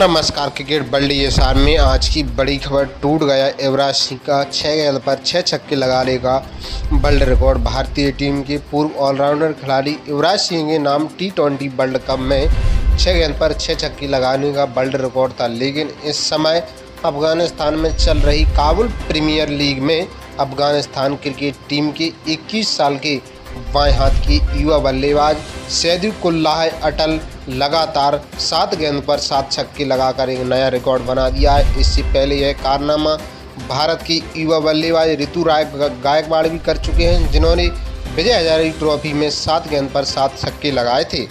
नमस्कार, cricket world SR में आज की बड़ी खबर टूट गया। युवराज सिंह का छः गेंद पर छः छक्के लगाने का वर्ल्ड रिकॉर्ड। भारतीय टीम के पूर्व ऑलराउंडर खिलाड़ी युवराज सिंह के नाम टी ट्वेंटी वर्ल्ड कप में छः गेंद पर छः छक्के लगाने का वर्ल्ड रिकॉर्ड था। लेकिन इस समय अफ़गानिस्तान में चल रही काबुल प्रीमियर लीग में अफ़गानिस्तान क्रिकेट टीम के 21 साल के बाएँ हाथ की युवा बल्लेबाज सैदुकुल्लाह अटल लगातार सात गेंद पर सात छक्के लगाकर एक नया रिकॉर्ड बना दिया है। इससे पहले यह कारनामा भारत की युवा बल्लेबाज ऋतु राय गायकवाड़ भी कर चुके हैं, जिन्होंने विजय हजारी ट्रॉफी में सात गेंद पर सात छक्के लगाए थे।